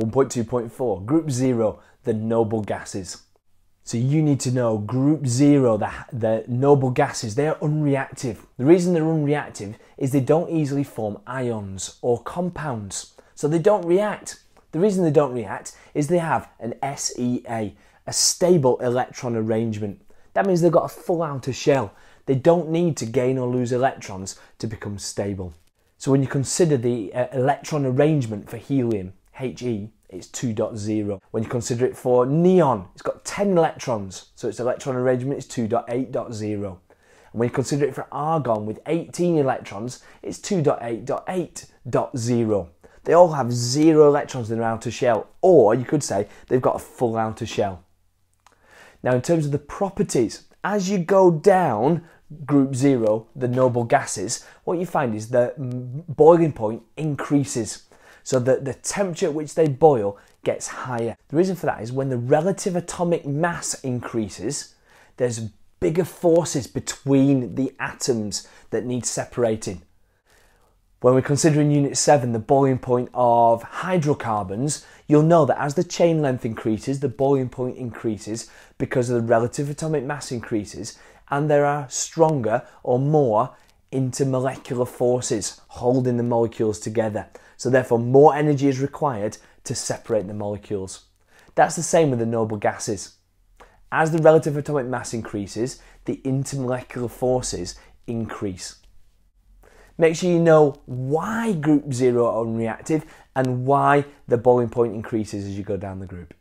1.2.4, group zero, the noble gases. So you need to know group zero, the, the noble gases, they are unreactive. The reason they're unreactive is they don't easily form ions or compounds. So they don't react. The reason they don't react is they have an SEA, a stable electron arrangement. That means they've got a full outer shell. They don't need to gain or lose electrons to become stable. So when you consider the uh, electron arrangement for helium, He, it's 2.0. When you consider it for neon, it's got 10 electrons, so its electron arrangement is 2.8.0. And when you consider it for argon with 18 electrons, it's 2.8.8.0. They all have zero electrons in their outer shell, or you could say they've got a full outer shell. Now, in terms of the properties, as you go down group zero, the noble gases, what you find is the boiling point increases. So that the temperature at which they boil gets higher. The reason for that is when the relative atomic mass increases, there's bigger forces between the atoms that need separating. When we're considering Unit 7, the boiling point of hydrocarbons, you'll know that as the chain length increases, the boiling point increases because of the relative atomic mass increases, and there are stronger or more intermolecular forces holding the molecules together. So, therefore, more energy is required to separate the molecules. That's the same with the noble gases. As the relative atomic mass increases, the intermolecular forces increase. Make sure you know why group zero are unreactive and why the boiling point increases as you go down the group.